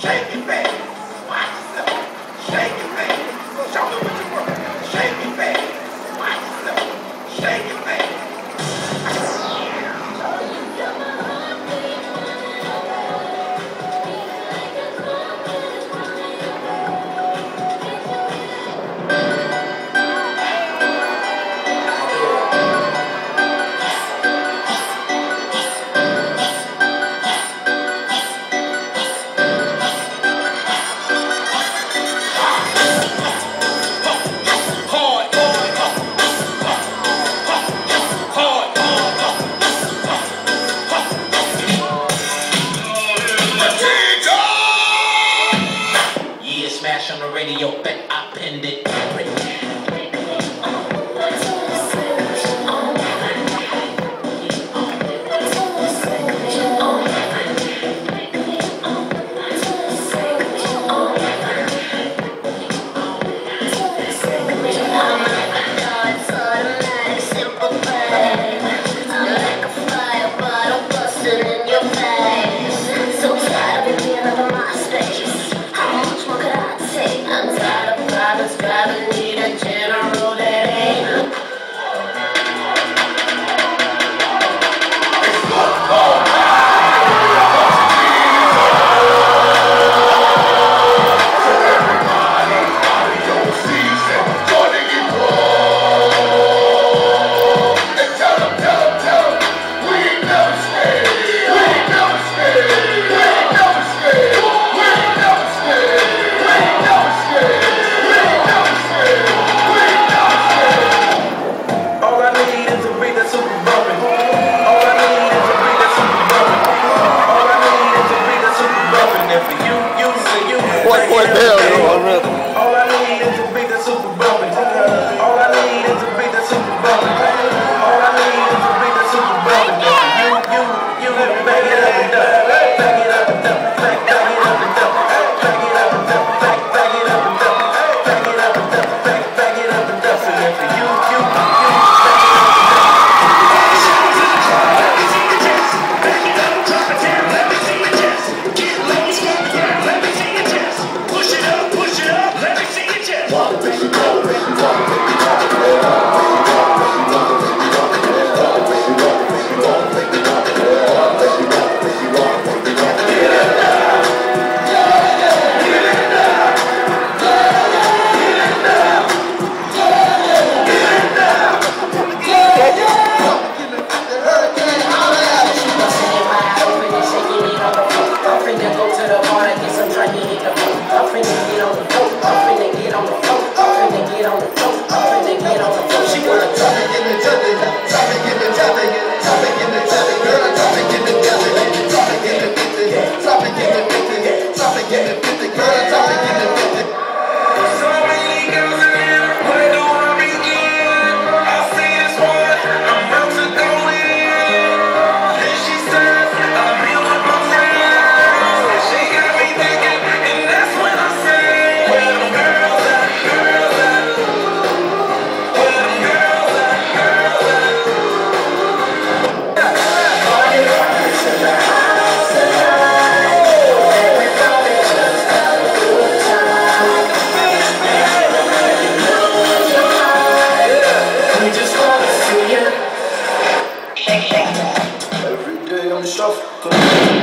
Shake it, me. Smash on Love it. Tchau.